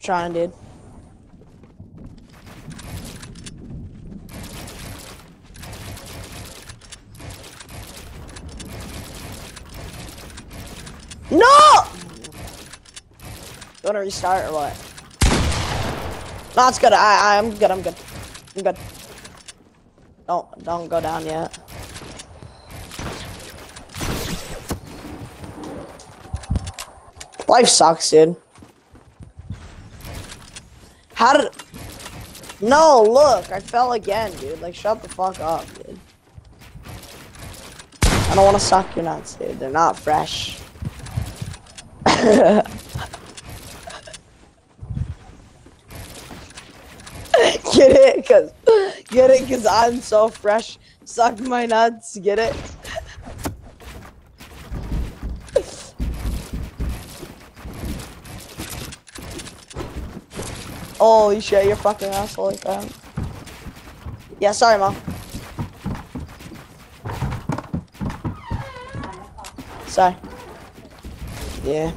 Trying, dude. No! You wanna restart or what? No, it's good. I, I'm good. I'm good. I'm good. Don't, don't go down yet. Life sucks, dude. How did? No, look, I fell again, dude. Like, shut the fuck up, dude. I don't want to suck your nuts, dude. They're not fresh. get it? Cause get it? Cause I'm so fresh. Suck my nuts. Get it? Holy shit, you're fucking asshole like that. Yeah, sorry, mom. Sorry. Yeah.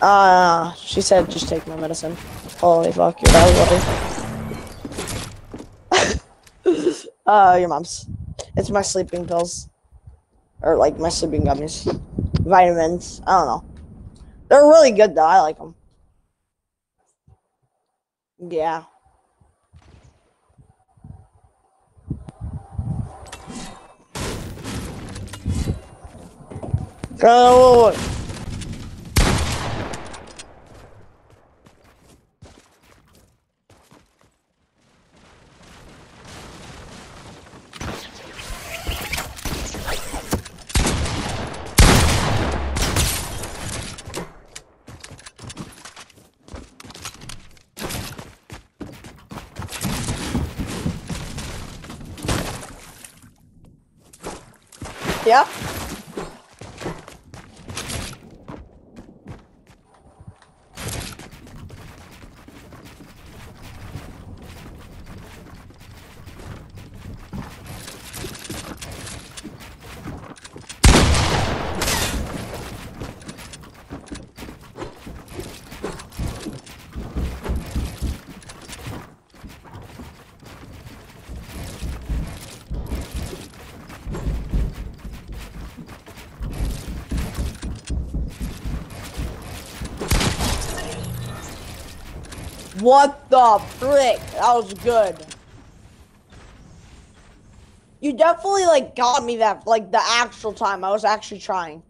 Uh, she said just take my medicine. Holy fuck, your dad water. uh, your mom's. It's my sleeping pills. Or like my sleeping gummies. Vitamins. I don't know. They're really good though. I like them. Yeah. Go. Yeah. What the frick? That was good. You definitely like got me that like the actual time. I was actually trying.